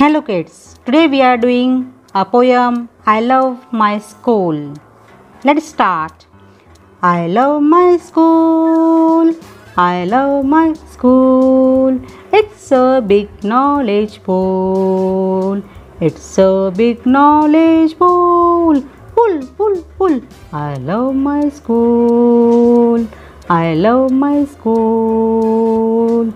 Hello kids, today we are doing a poem I love my school. Let's start. I love my school. I love my school. It's a big knowledge pool. It's a big knowledge pool. Pull, pull, pull. I love my school. I love my school.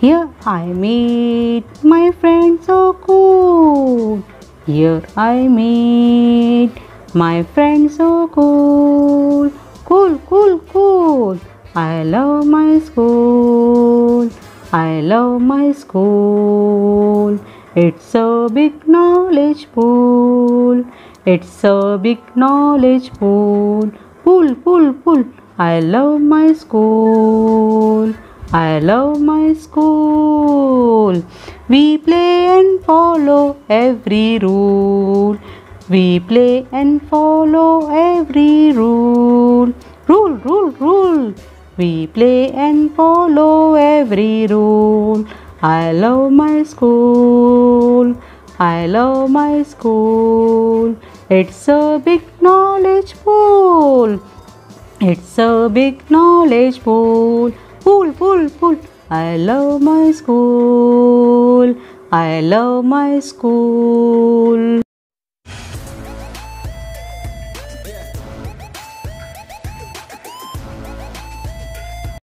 Here I meet my friends so cool. Here I meet my friends so cool. Cool, cool, cool. I love my school. I love my school. It's a big knowledge pool. It's a big knowledge pool. Pool, pool, pool. I love my school. I love my school. We play and follow every rule. We play and follow every rule. Rule, rule, rule. We play and follow every rule. I love my school. I love my school. It's a big knowledge pool. It's a big knowledge pool. Pull, pull, pull. I love my school. I love my school.